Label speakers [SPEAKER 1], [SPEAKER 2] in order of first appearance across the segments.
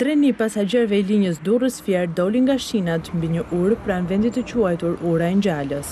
[SPEAKER 1] Treni i pasagjerëve i linjës Durrës-Fier doli nga shinat mbi një urë pranë vendit të quajtur Ura e Ngjalës.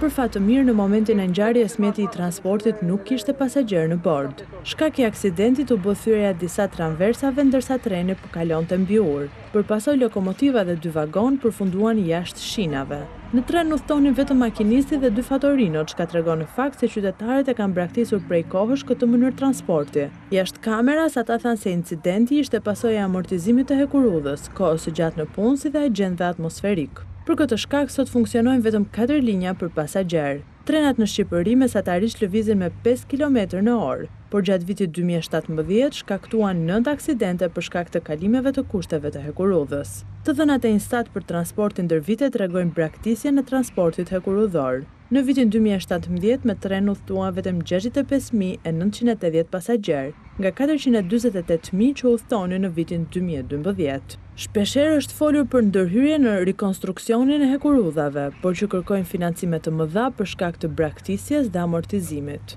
[SPEAKER 1] Për fat të mirë në momentin e ngjarjes mjeti i transportit nuk kishte pasagjerë në bord. Shkak i aksidentit u bë thyerja e disa tranversave ndërsa treni po kalonte mbi urë. Për pasojë lokomotiva dhe dy vagonë përfunduan jashtë shinave. Në tren udhëtonin vetëm makinisti dhe dy fatorino, çka tregon në fakt se qytetarët e kanë braktisur prej kohësh këtë mënyrë transporti. Jashtë kameras ata thanë se incidenti ishte pasojë e amortizimit të hekurudhës, kohës së gjatë në punë si dhe agjentëve atmosferikë. Për këtë shkak sot funksionojnë vetëm katër linja për pasagjerë. Trenat në Shqipëri mesatarisht lëvizin me pesë kilometër në orë, por gjatë vitit dy mijë e shtatëmbëdhjetë shkaktuan nëntë aksidente për shkak të kalimeve të kushteve të hekurudhës. Të dhënat e INSTAT për transportin ndër vite tregojnë braktisjen e transportit hekurudhor. Në vitin dy mijë e shtatëmbëdhjetë me tren udhëtuan vetëm gjashtëdhjetë e pesë mijë e nëntëqind e tetëdhjetë pasagjerë, nga katërqind e dyzet e tetë mijë që udhëtonin në vitin dy mijë e dymbëdhjetë. Shpeshherë është folur për ndërhyrje në rikonstruksionin e hekurudhave, por që kërkojnë financime të mëdha për shkak të braktisjes dhe amortizimit.